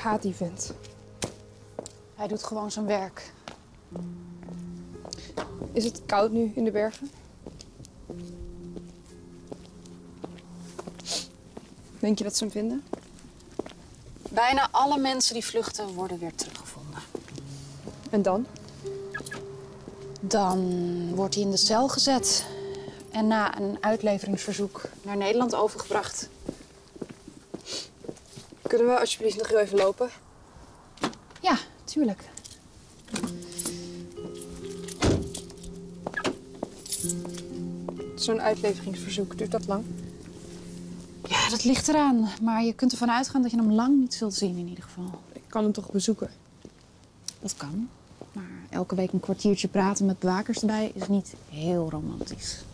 haat die vent. Hij doet gewoon zijn werk. Is het koud nu in de bergen? Denk je dat ze hem vinden? Bijna alle mensen die vluchten worden weer teruggevonden. En dan? Dan wordt hij in de cel gezet en na een uitleveringsverzoek naar Nederland overgebracht. Kunnen we alsjeblieft nog heel even lopen? Ja, tuurlijk. Zo'n uitleveringsverzoek, duurt dat lang? Ja, dat ligt eraan. Maar je kunt ervan uitgaan dat je hem lang niet zult zien in ieder geval. Ik kan hem toch bezoeken? Dat kan. Maar elke week een kwartiertje praten met bewakers erbij is niet heel romantisch.